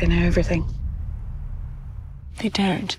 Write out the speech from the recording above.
They know everything. They don't.